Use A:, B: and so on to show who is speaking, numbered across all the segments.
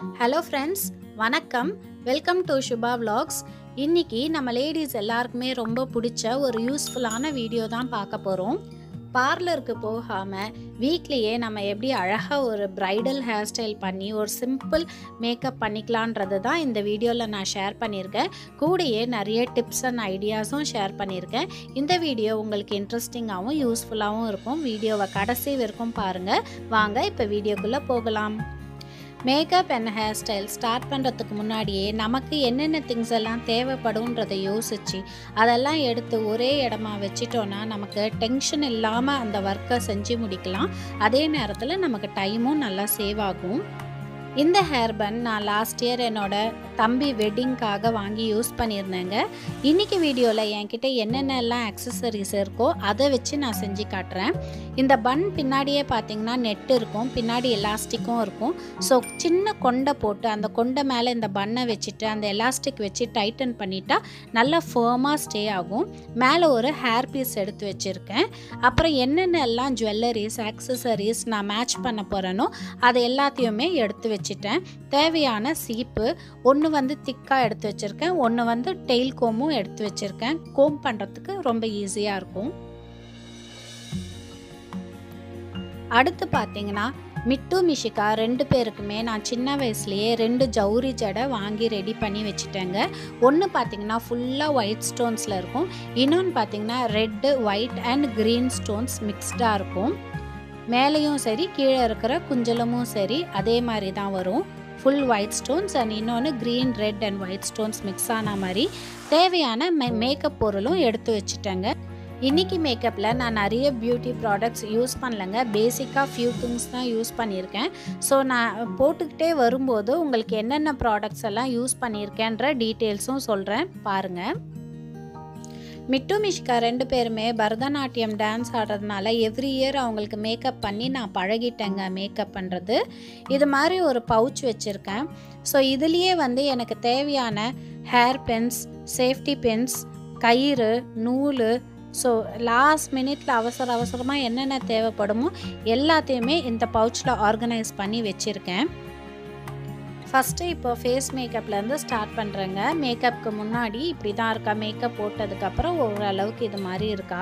A: Hello friends வணக்கம். Welcome to Subha vlogs. இன்னைக்கு நம்ம லேடிஸ் எல்லாருக்குமே ரொம்ப பிடிச்ச ஒரு யூஸ்ஃபுல்லான வீடியோ தான் பார்க்க போகிறோம் பார்லருக்கு போகாமல் வீட்லேயே நம்ம எப்படி அழகாக ஒரு ப்ரைடல் ஹேர் ஸ்டைல் பண்ணி ஒரு சிம்பிள் மேக்கப் பண்ணிக்கலான்றது தான் இந்த வீடியோவில் நான் ஷேர் பண்ணியிருக்கேன். கூடயே நிறைய டிப்ஸ் அண்ட் ஐடியாஸும் ஷேர் பண்ணியிருக்கேன். இந்த வீடியோ உங்களுக்கு இன்ட்ரெஸ்டிங்காகவும் யூஸ்ஃபுல்லாகவும் இருக்கும். வீடியோவை கடைசி வரைக்கும் பாருங்கள் வாங்க இப்போ வீடியோக்குள்ளே போகலாம். Makeup and hair style start பண்ணுறதுக்கு முன்னாடியே நமக்கு என்னென்ன திங்ஸ் எல்லாம் தேவைப்படும்ன்றதை யோசித்து அதெல்லாம் எடுத்து ஒரே இடமா வச்சிட்டோன்னா நமக்கு டென்ஷன் இல்லாமல் அந்த ஒர்க்கை செஞ்சு முடிக்கலாம். அதே நேரத்தில் நமக்கு டைமும் நல்லா சேவ் ஆகும். இந்த ஹேர் பன் நான் லாஸ்ட் இயர் என்னோட தம்பி வெட்டிங்க்காக வாங்கி யூஸ் பண்ணியிருந்தேங்க. இன்னைக்கு வீடியோவில் என்கிட்ட என்னென்னலாம் அக்சசரிஸ் இருக்கோ அதை வச்சு நான் செஞ்சு காட்டுறேன். இந்த பன் பின்னாடியே பார்த்தீங்கன்னா நெட் இருக்கும் பின்னாடி எலாஸ்டிக்கும் இருக்கும். ஸோ சின்ன கொண்டை போட்டு அந்த கொண்டை மேலே இந்த பன்னை வச்சுட்டு அந்த எலாஸ்டிக் வச்சு டைட்டன் பண்ணிட்டா நல்லா ஃபேமாக ஸ்டே ஆகும். மேலே ஒரு ஹேர் பீஸ் எடுத்து வச்சுருக்கேன். அப்புறம் என்னென்னலாம் ஜுவல்லரிஸ் அக்சசரிஸ் நான் மேட்ச் பண்ண போகிறேனோ அதை எல்லாத்தையுமே எடுத்து வச்சு வச்சுட்டேன். தேவையான சீப்பு ஒன்று வந்து திக்காக எடுத்து வச்சுருக்கேன் ஒன்று வந்து டெய்ல் கோமும் எடுத்து வச்சுருக்கேன். கோம் பண்ணுறதுக்கு ரொம்ப ஈஸியாக இருக்கும். அடுத்து பார்த்தீங்கன்னா மிட்டு மிஷிகா ரெண்டு பேருக்குமே நான் சின்ன வயசுலேயே ரெண்டு ஜவுரி ஜடை வாங்கி ரெடி பண்ணி வச்சுட்டேங்க. ஒன்று பார்த்தீங்கன்னா ஃபுல்லாக ஒயிட் ஸ்டோன்ஸில் இருக்கும். இன்னொன்று பார்த்தீங்கன்னா red white and green stones மிக்ஸ்டாக இருக்கும். மேலேயும் சரி கீழே இருக்கிற குஞ்சலமும் சரி அதே மாதிரி தான் வரும். ஃபுல் ஒயிட் ஸ்டோன்ஸ் அண்ட் இன்னொன்று green red and white stones mix ஆன மாதிரி தேவையான மே மேக்கப் பொருளும் எடுத்து வச்சுட்டேங்க. இன்றைக்கி மேக்கப்பில் நான் நிறைய பியூட்டி ப்ராடக்ட்ஸ் யூஸ் பண்ணலைங்க. பேசிக்காக ஃபியூ திங்ஸ் தான் யூஸ் பண்ணியிருக்கேன். ஸோ நான் போட்டுக்கிட்டே வரும்போது உங்களுக்கு என்னென்ன ப்ராடக்ட்ஸ் எல்லாம் யூஸ் பண்ணியிருக்கேன்ற டீட்டெயில்ஸும் சொல்கிறேன் பாருங்கள் மிட்டு மிஷ்கா ரெண்டு பேருமே பரதநாட்டியம் டான்ஸ் ஆடுறதுனால எவ்ரி இயர் அவங்களுக்கு மேக்கப் பண்ணி நான் பழகிட்டேங்க மேக்கப் பண்ணுறது இது மாதிரி ஒரு பவுச் வச்சுருக்கேன். ஸோ இதுலேயே வந்து எனக்கு தேவையான ஹேர் பென்ஸ் சேஃப்டி பென்ஸ் கயிறு நூல் ஸோ லாஸ்ட் மினிட்ல அவசர அவசரமாக என்னென்ன தேவைப்படுமோ எல்லாத்தையுமே இந்த பவுச்சில் ஆர்கனைஸ் பண்ணி வச்சுருக்கேன். ஃபஸ்ட்டு இப்போ ஃபேஸ் மேக்கப்லேருந்து ஸ்டார்ட் பண்ணுறேங்க மேக்கப்புக்கு முன்னாடி இப்படி தான் இருக்கா? மேக்கப் போட்டதுக்கப்புறம் ஓரளவுக்கு இது மாதிரி இருக்கா?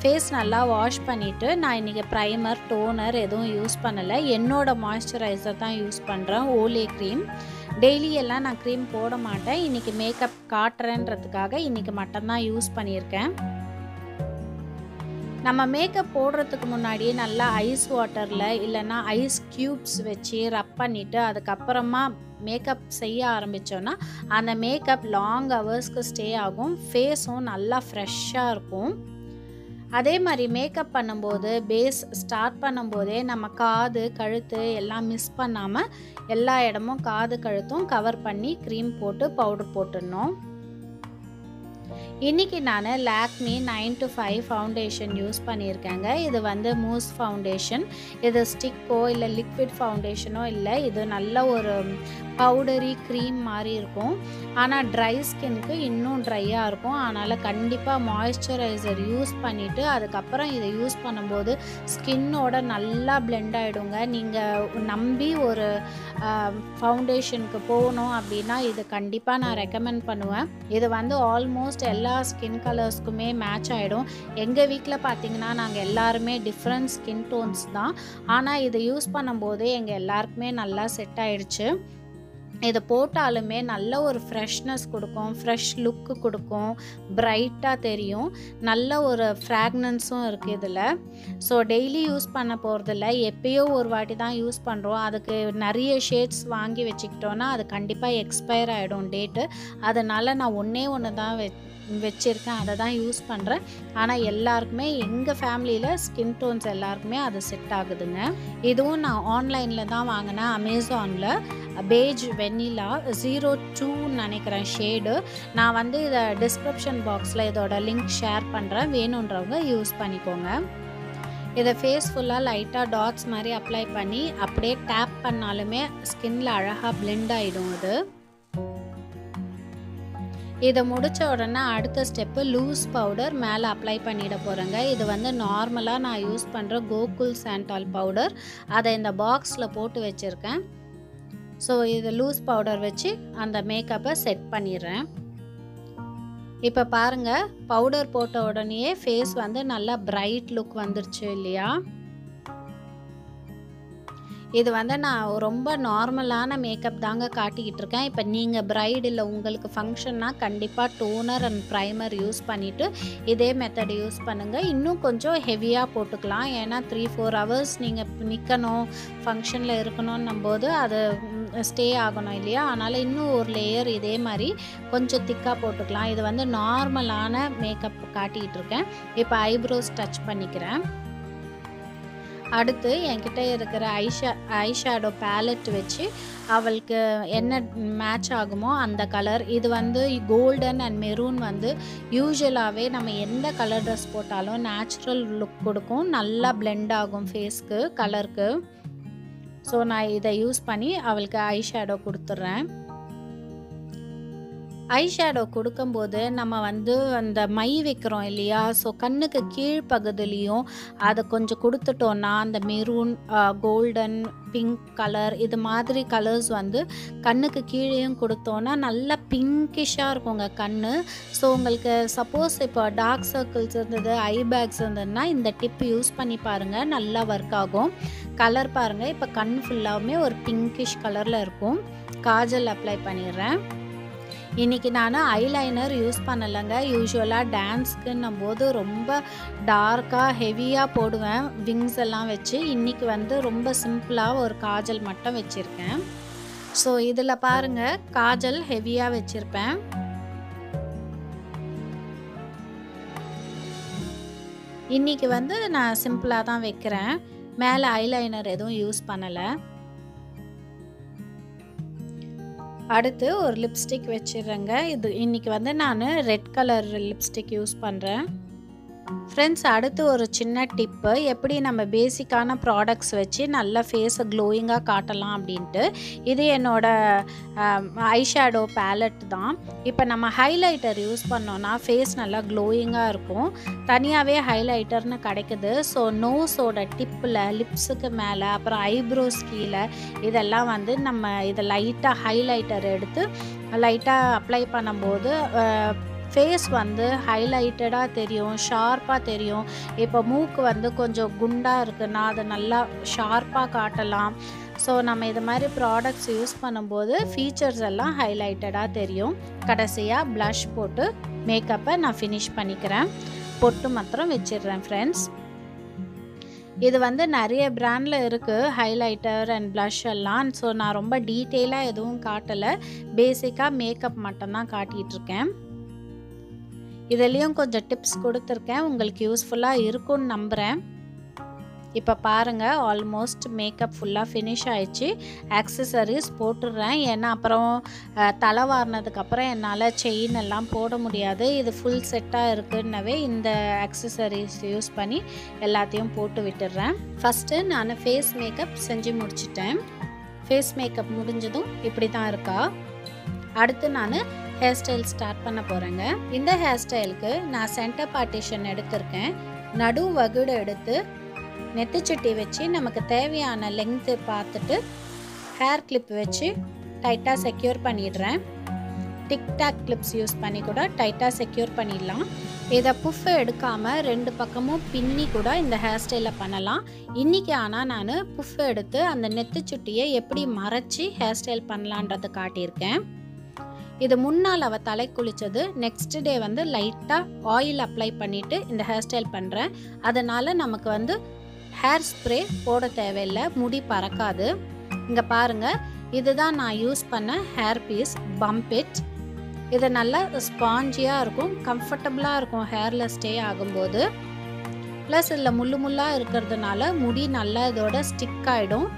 A: ஃபேஸ் நல்லா வாஷ் பண்ணிவிட்டு நான் இன்றைக்கி ப்ரைமர் டோனர் எதுவும் யூஸ் பண்ணலை. என்னோட மாய்ஸ்சரைசர் தான் யூஸ் பண்ணுறேன் ஓலே க்ரீம் டெய்லி எல்லாம் நான் க்ரீம் போட மாட்டேன். இன்றைக்கி மேக்கப் காட்டுறேன்றதுக்காக இன்றைக்கி மட்டும்தான் யூஸ் பண்ணியிருக்கேன். நம்ம மேக்கப் போடுறதுக்கு முன்னாடி நல்லா ஐஸ் வாட்டரில் இல்லைன்னா ஐஸ் க்யூப்ஸ் வச்சு ரப் பண்ணிவிட்டு அதுக்கப்புறமா மேக்கப் செய்ய ஆரம்பித்தோன்னா அந்த மேக்கப் லாங் ஹவர்ஸ்க்கு ஸ்டே ஆகும். ஃபேஸும் நல்லா ஃப்ரெஷ்ஷாக இருக்கும். அதே மாதிரி மேக்கப் பண்ணும்போது பேஸ் ஸ்டார்ட் பண்ணும்போதே நம்ம காது கழுத்து எல்லாம் மிஸ் பண்ணாமல் எல்லா இடமும் காது கழுத்தும் கவர் பண்ணி க்ரீம் போட்டு பவுடர் போட்டுடணும். இன்றைக்கி நான் Lakme nine to five foundation use பண்ணியிருக்கேங்க. இது வந்து மூஸ் ஃபவுண்டேஷன். இது ஸ்டிக்கோ இல்லை லிக்விட் ஃபவுண்டேஷனோ இல்லை இது நல்ல ஒரு பவுடரி க்ரீம் மாதிரி இருக்கும். ஆனால் ட்ரை ஸ்கின்க்கு இன்னும் ட்ரையாக இருக்கும். அதனால் கண்டிப்பாக மாய்ஸ்சரைசர் யூஸ் பண்ணிவிட்டு அதுக்கப்புறம் இதை யூஸ் பண்ணும்போது ஸ்கின்னோட நல்லா பிளெண்ட் ஆகிடுங்க நீங்கள் நம்பி ஒரு ஃபவுண்டேஷனுக்கு போகணும் அப்படின்னா இது கண்டிப்பாக நான் ரெக்கமெண்ட் பண்ணுவேன். இது வந்து ஆல்மோஸ்ட் எல்லா எல்லா ஸ்கின் கலர்ஸ்க்குமே மேட்ச் ஆகிடும் எங்கள் வீட்டில் பார்த்தீங்கன்னா நாங்கள் எல்லாருமே டிஃப்ரெண்ட் ஸ்கின் டோன்ஸ் தான். ஆனால் இதை யூஸ் பண்ணும்போது எங்கள் எல்லாருக்குமே நல்லா செட் ஆயிடுச்சு. இதை போட்டாலுமே நல்ல ஒரு ஃப்ரெஷ்னஸ் கொடுக்கும். ஃப்ரெஷ் லுக்கு கொடுக்கும். பிரைட்டாக தெரியும். நல்ல ஒரு ஃப்ராக்னன்ஸும் இருக்குது இதில். ஸோ டெய்லி யூஸ் பண்ண போகிறதில்ல எப்பயோ ஒரு வாட்டி தான் யூஸ் பண்ணுறோம் அதுக்கு நிறைய ஷேட்ஸ் வாங்கி வச்சுக்கிட்டோன்னா அது கண்டிப்பாக எக்ஸ்பயர் ஆகிடும் டேட்டு அதனால் நான் ஒன்றே ஒன்று தான் வெ வச்சுருக்கேன். அதை தான் யூஸ் பண்ணுறேன் ஆனால் எல்லாருக்குமே எங்கள் ஃபேமிலியில் ஸ்கின் டோன்ஸ் எல்லாருக்குமே அது செட் ஆகுதுங்க. இதுவும் நான் ஆன்லைனில் தான் வாங்கினேன். அமேசானில் பேஜ் வெண்ணிலா ஜீரோ டூன்னு நினைக்கிறேன் ஷேடு நான் வந்து இதை டிஸ்கிரிப்ஷன் பாக்ஸில் இதோட லிங்க் ஷேர் பண்ணுறேன் வேணுன்றவங்க யூஸ் பண்ணிக்கோங்க. இதை ஃபேஸ் ஃபுல்லாக லைட்டாக டாட்ஸ் மாதிரி அப்ளை பண்ணி அப்படியே டேப் பண்ணாலுமே ஸ்கின்னில் அழகாக பிளெண்ட் ஆகிடும் இது இதை முடித்த உடனே அடுத்த ஸ்டெப்பு லூஸ் பவுடர் மேலே அப்ளை பண்ணிட போகிறேங்க இது வந்து நார்மலாக நான் யூஸ் பண்ணுற கோகுல் சாண்டால் பவுடர் அதை இந்த பாக்ஸில் போட்டு வச்சுருக்கேன். ஸோ இது லூஸ் பவுடர் வச்சு அந்த மேக்கப்பை செட் பண்ணிடுறேன். இப்போ பாருங்கள் பவுடர் போட்ட உடனேயே ஃபேஸ் வந்து நல்லா பிரைட் லுக் வந்துருச்சு இல்லையா? இது வந்து நான் ரொம்ப நார்மலான மேக்கப் தாங்க காட்டிக்கிட்டு இருக்கேன் இப்போ நீங்கள் பிரைட் இல்லை உங்களுக்கு ஃபங்க்ஷன்னா கண்டிப்பாக டோனர் அண்ட் ப்ரைமர் யூஸ் பண்ணிவிட்டு இதே மெத்தட் யூஸ் பண்ணுங்கள் இன்னும் கொஞ்சம் ஹெவியாக போட்டுக்கலாம். ஏன்னா த்ரீ ஃபோர் ஹவர்ஸ் நீங்கள் நிற்கணும் ஃபங்க்ஷனில் இருக்கணும்னும் போது அது ஸ்டே ஆகணும் இல்லையா? அதனால் இன்னும் ஒரு லேயர் இதே மாதிரி கொஞ்சம் திக்காக போட்டுக்கலாம். இது வந்து நார்மலான மேக்கப் காட்டிக்கிட்டு இருக்கேன் இப்போ ஐப்ரோஸ் டச் பண்ணிக்கிறேன். அடுத்து என்கிட்ட இருக்கிற ஐஷா ஐஷேடோ பேலட் வச்சு அவளுக்கு என்ன மேட்ச் ஆகுமோ அந்த கலர் இது வந்து கோல்டன் அண்ட் மெரூன் வந்து யூஸ்வலாகவே நம்ம எந்த கலர் ட்ரெஸ் போட்டாலும் நேச்சுரல் லுக் கொடுக்கும். நல்லா பிளெண்ட் ஆகும் ஃபேஸ்க்கு கலருக்கு ஸோ நான் இதை யூஸ் பண்ணி அவளுக்கு ஐஷேடோ கொடுத்துட்றேன். ஐ ஷேடோ கொடுக்கும்போது நம்ம வந்து அந்த மை வைக்கிறோம் இல்லையா? ஸோ கண்ணுக்கு கீழ்ப்பகுதிலையும் அதை கொஞ்சம் கொடுத்துட்டோன்னா அந்த மெரூன் கோல்டன் பிங்க் கலர் இது மாதிரி கலர்ஸ் வந்து கண்ணுக்கு கீழேயும் கொடுத்தோன்னா நல்லா பிங்கிஷாக இருக்குங்க கண் ஸோ உங்களுக்கு சப்போஸ் இப்போ டார்க் சர்க்கிள்ஸ் இருந்தது ஐ பேக்ஸ் இருந்ததுன்னா இந்த டிப் யூஸ் பண்ணி பாருங்கள் நல்லா ஒர்க் ஆகும். கலர் பாருங்கள் இப்போ கண் ஃபுல்லாகவுமே ஒரு பிங்கிஷ் கலரில் இருக்கும். காஜல் அப்ளை பண்ணிடுறேன். இன்றைக்கி நான் ஐலைனர் யூஸ் பண்ணலைங்க. யூஸ்வலாக டான்ஸ்க்குன்னும் போது ரொம்ப டார்க்காக ஹெவியாக போடுவேன். விங்ஸ் எல்லாம் வச்சு இன்றைக்கி வந்து ரொம்ப சிம்பிளாக ஒரு காஜல் மட்டும் வச்சுருக்கேன். ஸோ இதில் பாருங்கள் காஜல் ஹெவியாக வச்சுருப்பேன். இன்றைக்கி வந்து நான் சிம்பிளாக தான் வைக்கிறேன். மேலே ஐலைனர் எதுவும் யூஸ் பண்ணலை. அடுத்து ஒரு லிப்ஸ்டிக் வச்சிடுறேங்க. இது இன்றைக்கி வந்து நான் ரெட் கலர் லிப்ஸ்டிக் யூஸ் பண்ணுறேன் ஃப்ரெண்ட்ஸ் அடுத்து ஒரு சின்ன டிப்பு எப்படி நம்ம பேசிக்கான ப்ராடக்ட்ஸ் வச்சு நல்ல ஃபேஸை க்ளோயிங்காக காட்டலாம் அப்படின்ட்டு. இது என்னோடய ஐஷேடோ பேலட் தான். இப்போ நம்ம ஹைலைட்டர் யூஸ் பண்ணோன்னா ஃபேஸ் நல்லா க்ளோயிங்காக இருக்கும். தனியாகவே ஹைலைட்டர்னு கிடைக்குது. ஸோ நோஸோட டிப்பில் லிப்ஸுக்கு மேலே அப்புறம் ஐப்ரோஸ் கீழே இதெல்லாம் வந்து நம்ம இதை லைட்டாக ஹைலைட்டர் எடுத்து லைட்டாக அப்ளை பண்ணும்போது ஃபேஸ் வந்து ஹைலைட்டடாக தெரியும் ஷார்ப்பாக தெரியும். இப்போ மூக்கு வந்து கொஞ்சம் குண்டாக இருக்குன்னா அதை நல்லா ஷார்ப்பாக காட்டலாம். ஸோ நம்ம இது மாதிரி ப்ராடக்ட்ஸ் யூஸ் பண்ணும்போது ஃபீச்சர்ஸ் எல்லாம் ஹைலைட்டடாக தெரியும். கடைசியாக ப்ளஷ் போட்டு மேக்கப்பை நான் ஃபினிஷ் பண்ணிக்கிறேன். பொட்டு மாத்திரம் வச்சிடுறேன் ஃப்ரெண்ட்ஸ் இது வந்து நிறைய பிராண்டில் இருக்குது ஹைலைட்டர் அண்ட் ப்ளஷ் எல்லாம். ஸோ நான் ரொம்ப டீட்டெயிலாக எதுவும் காட்டலை. பேசிக்காக மேக்கப் மட்டும்தான் காட்டிகிட்ருக்கேன் இதுலேயும் கொஞ்சம் டிப்ஸ் கொடுத்துருக்கேன். உங்களுக்கு யூஸ்ஃபுல்லாக இருக்கும்னு நம்புகிறேன் இப்போ பாருங்கள் ஆல்மோஸ்ட் மேக்கப் ஃபுல்லாக ஃபினிஷ் ஆயிடுச்சு. ஆக்சசரிஸ் போட்டுடுறேன். ஏன்னா அப்புறம் தலை வாரினதுக்கப்புறம் என்னால் செயின் எல்லாம் போட முடியாது. இது ஃபுல் செட்டாக இருக்குன்னவே இந்த ஆக்சசரிஸ் யூஸ் பண்ணி எல்லாத்தையும் போட்டு விட்டுடுறேன். ஃபஸ்ட்டு நான் ஃபேஸ் மேக்கப் செஞ்சு முடிச்சிட்டேன். ஃபேஸ் மேக்கப் முடிஞ்சதும் இப்படி தான் இருக்கா? அடுத்து நான் ஹேர் ஸ்டைல் ஸ்டார்ட் பண்ண போகிறேங்க இந்த ஹேர் ஸ்டைலுக்கு நான் சென்டர் பார்ட்டிஷன் எடுத்திருக்கேன். நடு வகுடு எடுத்து நெத்திச்சுட்டி வச்சு நமக்கு தேவையான லெங்க்த்து பார்த்துட்டு ஹேர் கிளிப் வச்சு டைட்டாக செக்யூர் பண்ணிடுறேன். டிக்டாக் கிளிப்ஸ் யூஸ் பண்ணி கூட டைட்டாக செக்யூர் பண்ணிடலாம். இதை புஃபை எடுக்காமல் ரெண்டு பக்கமும் பின்னி கூட இந்த ஹேர் ஸ்டைலை பண்ணலாம். இன்றைக்கி ஆனால் நான் புஃப் எடுத்து அந்த நெத்து சுட்டியை எப்படி மறைச்சி ஹேர் ஸ்டைல் பண்ணலான்றது காட்டியிருக்கேன். இது முன்னால் அவள் தலை குளித்தது நெக்ஸ்ட் டே வந்து லைட்டாக ஆயில் அப்ளை பண்ணிவிட்டு இந்த ஹேர் ஸ்டைல் பண்ணுறேன் அதனால் நமக்கு வந்து ஹேர் ஸ்ப்ரே போட தேவையில்லை முடி பறக்காது. இங்கே பாருங்கள் இதுதான் நான் யூஸ் பண்ண ஹேர் பீஸ் பம்பிட் இது நல்லா ஸ்பாஞ்சியாக இருக்கும் கம்ஃபர்டபுளாக இருக்கும் ஹேரில் ஸ்டே ஆகும்போது. ப்ளஸ் இதில் முள்ளு முள்ளாக இருக்கிறதுனால முடி நல்லா இதோட ஸ்டிக் ஆகிடும்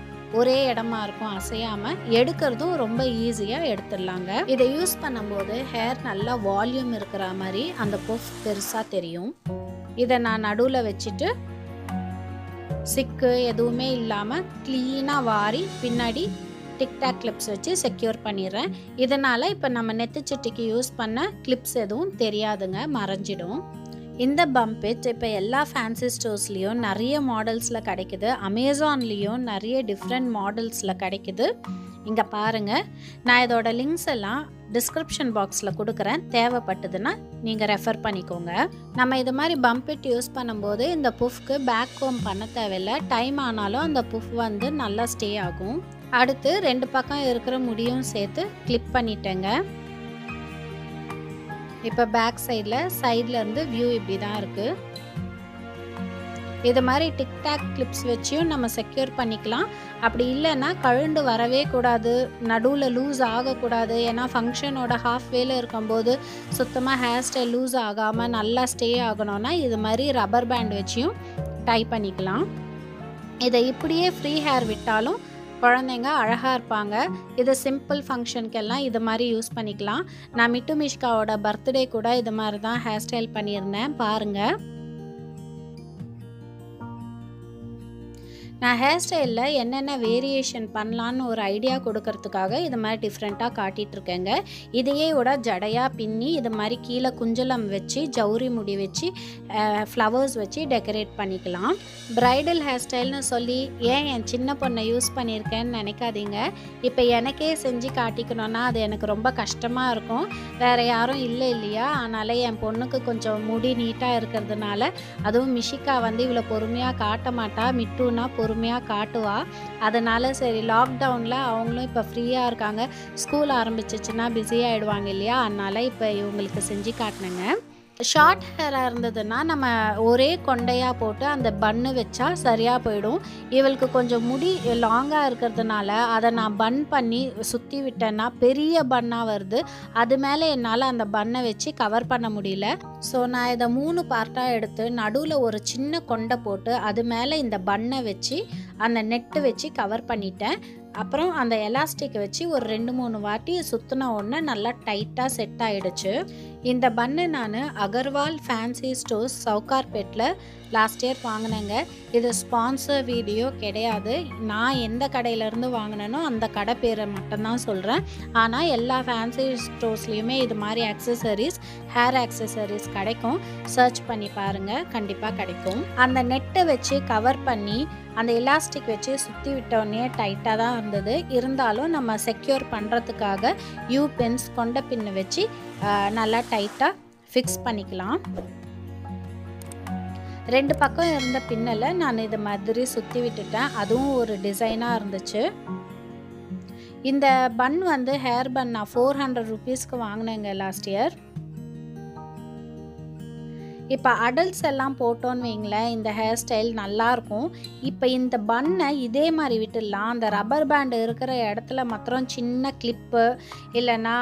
A: ஒரே இடமா இருக்கும் அசையாமல் எடுக்கிறதும் ரொம்ப ஈஸியாக எடுத்துடலாங்க. இதை யூஸ் பண்ணும்போது ஹேர் நல்லா வால்யூம் இருக்கிற மாதிரி அந்த பொஃப் பெருசாக தெரியும். இதை நான் நடுவில் வச்சுட்டு சிக்கு எதுவுமே இல்லாமல் க்ளீனாக வாரி பின்னாடி டிக்டாக் கிளிப்ஸ் வச்சு செக்யூர் பண்ணிடுறேன். இதனால் இப்போ நம்ம நெத்து சட்டிக்கு யூஸ் பண்ண கிளிப்ஸ் எதுவும் தெரியாதுங்க மறைஞ்சிடும். இந்த பம்பிட் இப்போ எல்லா ஃபேன்சி ஸ்டோர்ஸ்லேயும் நிறைய மாடல்ஸில் கிடைக்குது. அமேசான்லேயும் நிறைய டிஃப்ரெண்ட் மாடல்ஸில் கிடைக்குது. இங்கே பாருங்கள் நான் இதோட லிங்க்ஸ் எல்லாம் டிஸ்கிரிப்ஷன் பாக்ஸில் கொடுக்குறேன். தேவைப்பட்டதுன்னா நீங்கள் ரெஃபர் பண்ணிக்கோங்க. நம்ம இது மாதிரி பம்பிட் யூஸ் பண்ணும்போது இந்த புஃப்க்கு பேக் ஹோம் பண்ண தேவையில்லை. டைம் ஆனாலும் அந்த புஃப் வந்து நல்லா ஸ்டே ஆகும். அடுத்து ரெண்டு பக்கம் இருக்கிற முடியும் சேர்த்து கிளிப் பண்ணிட்டேங்க. இப்போ பேக் சைடில் சைடில் இருந்து வியூ இப்படி தான் இருக்குது இது மாதிரி டிக்டாக் கிளிப்ஸ் வச்சியும் நம்ம செக்யூர் பண்ணிக்கலாம். அப்படி இல்லைன்னா கழுண்டு வரவே கூடாது நடுவில் லூஸ் ஆகக்கூடாது. ஏன்னா ஃபங்க்ஷனோட ஹாஃப் வேல இருக்கும்போது சுத்தமாக ஹேர் ஸ்டைல் லூஸ் ஆகாமல் நல்லா ஸ்டே ஆகணும்னா இது மாதிரி ரப்பர் பேண்ட் வச்சியும் டை பண்ணிக்கலாம். இதை இப்படியே ஃப்ரீ ஹேர் விட்டாலும் குழந்தைங்க அழகாக இருப்பாங்க. இது சிம்பிள் ஃபங்க்ஷனுக்கெல்லாம் இது மாதிரி யூஸ் பண்ணிக்கலாம். நான் மிட்டு மிஷ்காவோட பர்த்டே கூட இது மாதிரி தான் ஹேர் ஸ்டைல் பண்ணியிருந்தேன். பாருங்கள் நான் ஹேர் ஸ்டைலில் என்னென்ன வேரியேஷன் பண்ணலான்னு ஒரு ஐடியா கொடுக்கறதுக்காக இது மாதிரி டிஃப்ரெண்ட்டாக காட்டிகிட்ருக்கேங்க இதையே விட ஜடையாக பின்னி இது மாதிரி கீழே குஞ்சலம் வச்சு ஜவுரி முடி வச்சு ஃப்ளவர்ஸ் வச்சு டெக்கரேட் பண்ணிக்கலாம். ப்ரைடல் ஹேர் ஸ்டைல்னு சொல்லி ஏன் என் சின்ன பொண்ணை யூஸ் பண்ணியிருக்கேன்னு நினைக்காதீங்க. இப்போ எனக்கே செஞ்சு காட்டிக்கணும்னா அது எனக்கு ரொம்ப கஷ்டமாக இருக்கும். வேறு யாரும் இல்லை இல்லையா? அதனால் என் பொண்ணுக்கு கொஞ்சம் முடி நீட்டாக இருக்கிறதுனால அதுவும் மிஷிக்கா வந்து இவ்வளோ பொறுமையாக காட்ட மாட்டா. மிட்டுன்னா பொறு பொறுமையாக காட்டுவா. அதனால் சரி லாக்டவுனில் அவங்களும் இப்போ ஃப்ரீயாக இருக்காங்க. ஸ்கூல் ஆரம்பிச்சிச்சுன்னா பிஸி ஆகிடுவாங்க இல்லையா? அதனால் இப்போ இவங்களுக்கு செஞ்சு காட்டினேங்க. ஷார்ட் ஹேராக இருந்ததுன்னா நம்ம ஒரே கொண்டையாக போட்டு அந்த பன்னு வச்சா சரியாக போயிடும். இவளுக்கு கொஞ்சம் முடி லாங்காக இருக்கிறதுனால அதை நான் பன் பண்ணி சுற்றி விட்டேன்னா பெரிய பன்னாக வருது. அது மேலே என்னால் அந்த பன்னை வச்சு கவர் பண்ண முடியல. ஸோ நான் இதை மூணு பார்ட்டாக எடுத்து நடுவில் ஒரு சின்ன கொண்டை போட்டு அது மேலே இந்த பன்னை வச்சு அந்த நெட்டு வச்சு கவர் பண்ணிட்டேன். அப்புறம் அந்த எலாஸ்டிக் வச்சு ஒரு ரெண்டு மூணு வாட்டி சுற்றின உடனே நல்லா டைட்டாக செட் ஆகிடுச்சு இந்த பன்னு நான் அகர்வால் ஃபேன்சி ஸ்டோர்ஸ் சவுகார்பேட்டில் லாஸ்ட் இயர் வாங்கினேங்க. இது ஸ்பான்சர் வீடியோ கிடையாது. நான் எந்த கடையிலேருந்து வாங்கினேனோ அந்த கடை பேரை மட்டும்தான் சொல்கிறேன் ஆனால் எல்லா ஃபேன்சி ஸ்டோர்ஸ்லேயுமே இது மாதிரி அக்சசரிஸ் ஹேர் அக்சசரிஸ் கிடைக்கும். சர்ச் பண்ணி பாருங்கள் கண்டிப்பாக கிடைக்கும். அந்த நெட்டை வச்சு கவர் பண்ணி அந்த எலாஸ்டிக் வச்சு சுற்றி விட்டோடனே டைட்டாக தான் இருந்தது. இருந்தாலும் நம்ம செக்யூர் பண்ணுறதுக்காக யூ பென்ஸ் கொண்ட பின்னு வச்சு நல்லா டைட்டாக ஃபிக்ஸ் பண்ணிக்கலாம். ரெண்டு பக்கம் இருந்த பின்னலை நான் இது மாதிரி சுற்றி விட்டுட்டேன். அதுவும் ஒரு டிசைனாக இருந்துச்சு. இந்த பன் வந்து ஹேர் பன் நான் ஃபோர் ஹண்ட்ரட் ருபீஸ்க்கு வாங்கினேங்க லாஸ்ட் இயர் இப்போ அடல்ட்ஸ் எல்லாம் போட்டோன்னு வைங்களேன் இந்த ஹேர் ஸ்டைல் நல்லாயிருக்கும் இப்போ இந்த பண்ணை இதே மாதிரி விட்டுடலாம். அந்த ரப்பர் பேண்டு இருக்கிற இடத்துல மாத்திரம் சின்ன கிளிப்பு இல்லைன்னா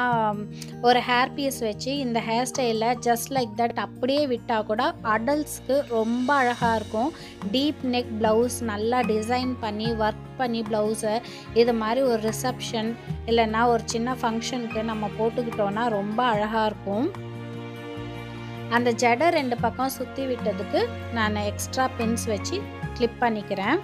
A: ஒரு ஹேர் பீஸ் வச்சு இந்த ஹேர் ஸ்டைலை ஜஸ்ட் லைக் தட் அப்படியே விட்டால் கூட அடல்ட்ஸ்க்கு ரொம்ப அழகாக இருக்கும். டீப் நெக் ப்ளவுஸ் நல்லா டிசைன் பண்ணி ஒர்க் பண்ணி ப்ளவுஸை இது மாதிரி ஒரு ரிசப்ஷன் இல்லைன்னா ஒரு சின்ன ஃபங்க்ஷனுக்கு நம்ம போட்டுக்கிட்டோன்னா ரொம்ப அழகாக இருக்கும். அந்த ஜடை ரெண்டு பக்கம் சுற்றி விட்டதுக்கு நான் எக்ஸ்ட்ரா பின்ஸ் வச்சு கிளிப் பண்ணிக்கிறேன்.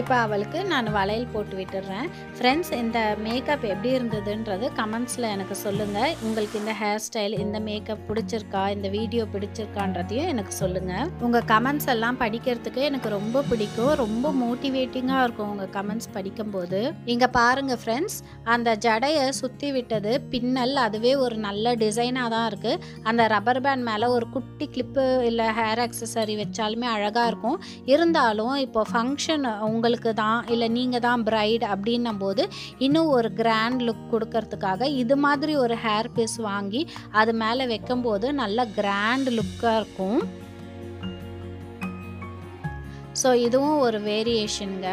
A: இப்போ அவளுக்கு நான் வளையல் போட்டு விட்டுடுறேன். ஃப்ரெண்ட்ஸ் இந்த மேக்கப் எப்படி இருந்ததுன்றது கமெண்ட்ஸில் எனக்கு சொல்லுங்கள் உங்களுக்கு இந்த ஹேர் ஸ்டைல் இந்த மேக்கப் பிடிச்சிருக்கா இந்த வீடியோ பிடிச்சிருக்கான்றதையும் எனக்கு சொல்லுங்கள் உங்கள் கமெண்ட்ஸ் எல்லாம் படிக்கிறதுக்கு எனக்கு ரொம்ப பிடிக்கும். ரொம்ப மோட்டிவேட்டிங்காக இருக்கும் உங்கள் கமெண்ட்ஸ் படிக்கும்போது. இங்கே பாருங்கள் ஃப்ரெண்ட்ஸ் அந்த ஜடையை சுற்றி விட்டது பின்னல் அதுவே ஒரு நல்ல டிசைனாக தான் இருக்குது அந்த ரப்பர் பேண்ட் மேலே ஒரு குட்டி கிளிப்பு இல்லை ஹேர் ஆக்சசரி வச்சாலுமே அழகாக இருக்கும். இருந்தாலும் இப்போ ஃபங்க்ஷன் உங்களுக்கு தான் இல்லை நீங்கள் தான் பிரைட் அப்படின்னும் போது இன்னும் ஒரு கிராண்ட் லுக் கொடுக்கறதுக்காக இது மாதிரி ஒரு ஹேர் பீஸ் வாங்கி அது மேலே வைக்கும்போது நல்ல கிராண்ட் லுக்காக இருக்கும். ஸோ இதுவும் ஒரு வேரியேஷனுங்க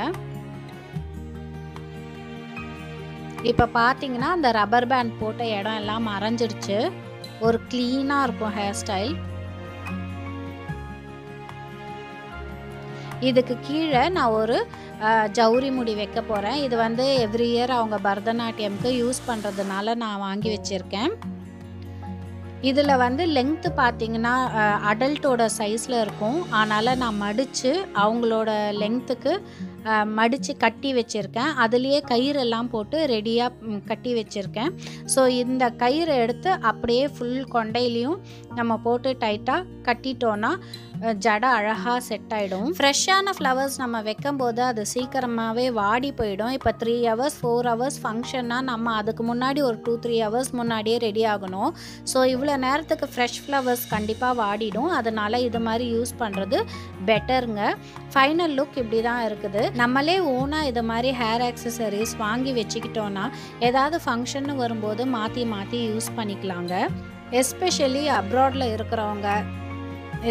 A: இப்போ பார்த்தீங்கன்னா அந்த ரப்பர் பேண்ட் போட்ட இடம் எல்லாம் மறைஞ்சிடுச்சு ஒரு க்ளீனாக இருக்கும் ஹேர் ஸ்டைல் இதுக்கு கீழே நான் ஒரு ஜவுரி முடி வைக்க போகிறேன் இது வந்து எவ்ரி இயர் அவங்க பரதநாட்டியம்க்கு யூஸ் பண்ணுறதுனால நான் வாங்கி வச்சுருக்கேன். இதில் வந்து லெங்க்த்து பார்த்தீங்கன்னா அடல்ட்டோட சைஸில் இருக்கும். அதனால் நான் மடித்து அவங்களோட லெங்க்த்துக்கு மடித்து கட்டி வச்சுருக்கேன். அதுலேயே கயிறெல்லாம் போட்டு ரெடியாக கட்டி வச்சுருக்கேன். ஸோ இந்த கயிறை எடுத்து அப்படியே ஃபுல் கொண்டையிலையும் நம்ம போட்டு டைட்டாக கட்டிட்டோன்னா ஜடை அழகாக செட் ஆகிடும் ஃப்ரெஷ்ஷான ஃப்ளவர்ஸ் நம்ம வைக்கும் போது அது சீக்கிரமாகவே வாடி போயிடும். இப்போ த்ரீ ஹவர்ஸ் ஃபோர் ஹவர்ஸ் ஃபங்க்ஷன்னா நம்ம அதுக்கு முன்னாடி ஒரு டூ த்ரீ ஹவர்ஸ் முன்னாடியே ரெடி ஆகணும். ஸோ இவ்வளோ நேரத்துக்கு ஃப்ரெஷ் ஃப்ளவர்ஸ் கண்டிப்பாக வாடிடும். அதனால் இது மாதிரி யூஸ் பண்ணுறது பெட்டருங்க ஃபைனல் லுக் இப்படி தான் இருக்குது. நம்மளே ஓனாக இது மாதிரி ஹேர் ஆக்சசரிஸ் வாங்கி வச்சுக்கிட்டோன்னா ஏதாவது ஃபங்க்ஷன் வரும்போது மாற்றி மாற்றி யூஸ் பண்ணிக்கலாங்க. எஸ்பெஷலி அப்ராடில் இருக்கிறவங்க.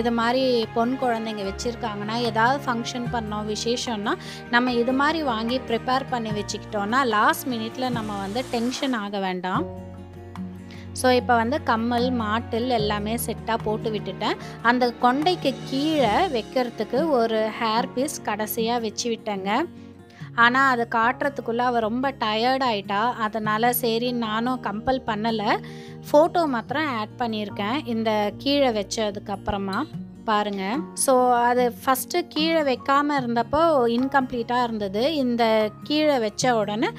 A: இது மாதிரி பொன் குழந்தைங்க வச்சுருக்காங்கன்னா ஏதாவது ஃபங்க்ஷன் பண்ணோம் விசேஷம்னா நம்ம இது மாதிரி வாங்கி ப்ரிப்பேர் பண்ணி வச்சுக்கிட்டோன்னா லாஸ்ட் மினிட்ல நம்ம வந்து டென்ஷன் ஆக வேண்டாம். ஸோ இப்போ வந்து கம்மல் மாட்டில் எல்லாமே செட்டாக போட்டு விட்டுட்டேன். அந்த கொண்டைக்கு கீழே வைக்கிறதுக்கு ஒரு ஹேர் பீஸ் கடைசியாக வச்சு விட்டேங்க. ஆனால் அதை காட்டுறதுக்குள்ளே அவள் ரொம்ப டயர்ட் ஆயிட்டா. அதனால் சரி நானும் கம்பல் பண்ணலை. ஃபோட்டோ மாத்திரம் ஆட் பண்ணியிருக்கேன். இந்த கீழே வச்சதுக்கப்புறமா பாருங்கள் ஸோ அது ஃபஸ்ட்டு கீழே வைக்காமல் இருந்தப்போ இன்கம்ப்ளீட்டாக இருந்தது. இந்த கீழே வச்ச உடனே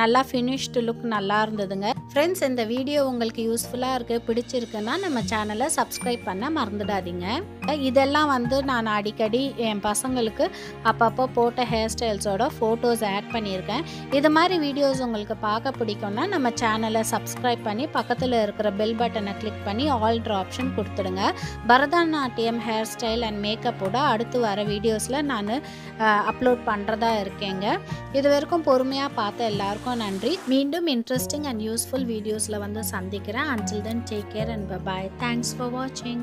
A: நல்லா ஃபினிஷ்டு லுக் நல்லா இருந்ததுங்க. ஃப்ரெண்ட்ஸ் இந்த வீடியோ உங்களுக்கு யூஸ்ஃபுல்லாக இருக்குது பிடிச்சிருக்குன்னா நம்ம சேனலை சப்ஸ்கிரைப் பண்ண மறந்துடாதீங்க. இதெல்லாம் வந்து நான் அடிக்கடி என் பசங்களுக்கு அப்பப்போ போட்ட ஹேர் ஸ்டைல்ஸோட ஃபோட்டோஸ் ஆட் பண்ணியிருக்கேன். இது மாதிரி வீடியோஸ் உங்களுக்கு பார்க்க பிடிக்கும்னா நம்ம சேனலை சப்ஸ்கிரைப் பண்ணி பக்கத்தில் இருக்கிற பெல் பட்டனை கிளிக் பண்ணி ஆல்ட்ரு ஆப்ஷன் கொடுத்துடுங்க. சேம் ஹேர் ஸ்டைல் அண்ட் மேக்கப்போட அடுத்து வர வீடியோஸில் நான் அப்லோட் பண்ணுறதா இருக்கேங்க. இது வரைக்கும் பொறுமையாக பார்த்த எல்லாருக்கும் நன்றி. மீண்டும் இன்ட்ரெஸ்டிங் அண்ட் யூஸ்ஃபுல் வீடியோஸில் வந்து சந்திக்கிறேன். Until then take care and bye thanks for வாட்சிங்